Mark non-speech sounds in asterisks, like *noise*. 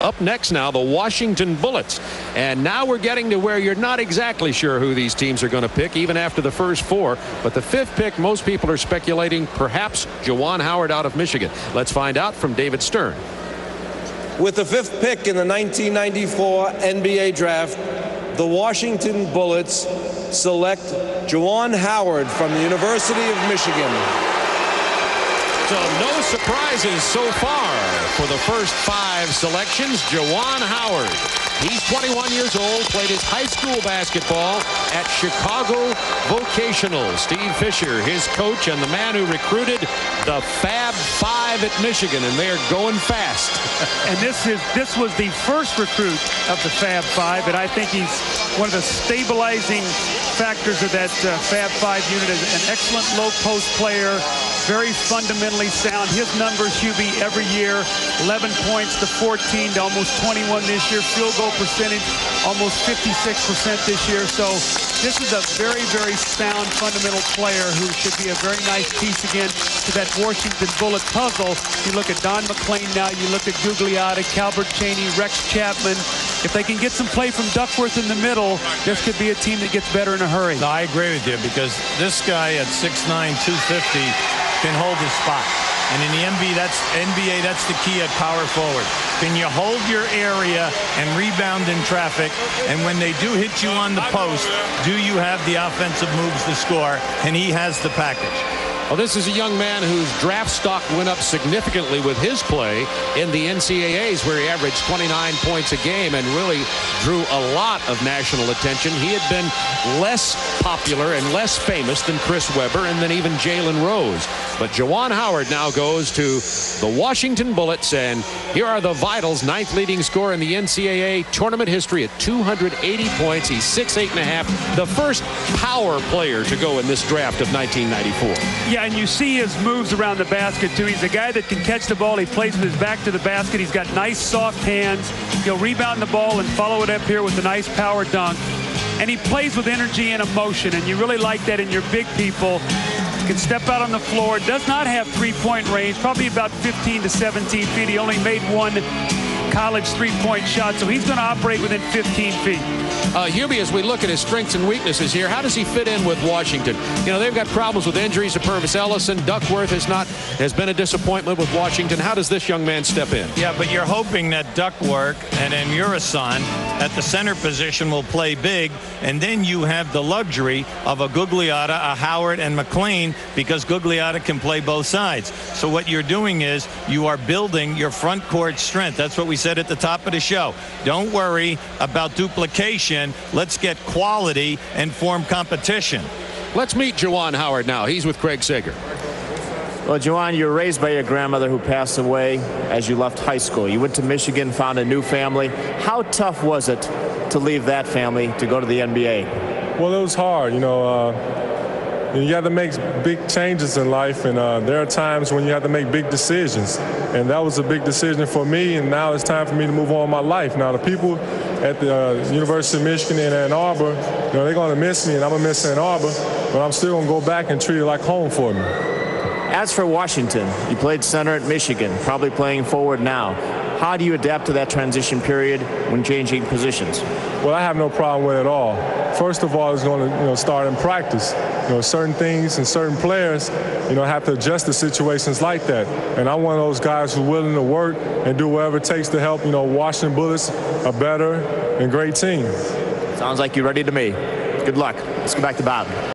Up next now, the Washington Bullets. And now we're getting to where you're not exactly sure who these teams are going to pick, even after the first four. But the fifth pick, most people are speculating perhaps Juwan Howard out of Michigan. Let's find out from David Stern. With the fifth pick in the 1994 NBA draft, the Washington Bullets select Juwan Howard from the University of Michigan. So no surprises so far for the first five selections. Juwan Howard. He's 21 years old, played his high school basketball at Chicago Vocational. Steve Fisher, his coach and the man who recruited the Fab Five at Michigan, and they're going fast. *laughs* and this is this was the first recruit of the Fab Five, and I think he's one of the stabilizing factors of that uh, Fab Five unit. An excellent low post player, very fundamentally sound. His numbers, Hubie, every year, 11 points to 14 to almost 21 this year. Field goal percentage, almost 56% this year. So this is a very, very sound fundamental player who should be a very nice piece again to that Washington Bullet puzzle. You look at Don MacLean now, you look at Gugliotta, Calbert Cheaney, Rex Chapman. If they can get some play from Duckworth in the middle, this could be a team that gets better in a hurry. No, I agree with you because this guy at 6'9", 250 can hold his spot. And in the NBA, that's NBA, that's the key at power forward. Can you hold your area and rebound in traffic? And when they do hit you on the post, do you have the offensive moves to score? And he has the package. Well, this is a young man whose draft stock went up significantly with his play in the NCAAs, where he averaged 29 points a game and really drew a lot of national attention. He had been less popular and less famous than Chris Webber and then even Jalen Rose. But Juwan Howard now goes to the Washington Bullets, and here are the Vitals' ninth leading scorer in the NCAA tournament history at 280 points. He's six eight and a half, the first power player to go in this draft of 1994. Yeah, yeah, and you see his moves around the basket, too. He's a guy that can catch the ball. He plays with his back to the basket. He's got nice, soft hands. He'll rebound the ball and follow it up here with a nice power dunk. And he plays with energy and emotion, and you really like that in your big people. Can step out on the floor, does not have three-point range, probably about 15 to 17 feet. He only made one college three-point shot, so he's going to operate within 15 feet. Uh, Hubie, as we look at his strengths and weaknesses here, how does he fit in with Washington? You know, they've got problems with injuries to Pervis Ellison. Duckworth has not has been a disappointment with Washington. How does this young man step in? Yeah, but you're hoping that Duckworth and then Muresan at the center position will play big, and then you have the luxury of a Gugliotta, a Howard, and MacLean because Gugliotta can play both sides. So what you're doing is you are building your front court strength. That's what we said at the top of the show. Don't worry about duplication. Let's get quality and form competition. Let's meet Juwan Howard now. He's with Craig Sager. Well, Juwan, you were raised by your grandmother who passed away as you left high school. You went to Michigan, found a new family. How tough was it to leave that family to go to the NBA? Well, it was hard. You know, uh, you have to make big changes in life, and uh, there are times when you have to make big decisions. And that was a big decision for me, and now it's time for me to move on my life. Now, the people at the uh, University of Michigan in Ann Arbor, you know, they're going to miss me, and I'm going to miss Ann Arbor, but I'm still going to go back and treat it like home for me. As for Washington, you played center at Michigan, probably playing forward now. How do you adapt to that transition period when changing positions? Well, I have no problem with it at all. First of all, it's going to you know, start in practice. You know, certain things and certain players, you know, have to adjust to situations like that. And I'm one of those guys who's willing to work and do whatever it takes to help, you know, Washington Bullets a better and great team. Sounds like you're ready to me. Good luck. Let's go back to Bob.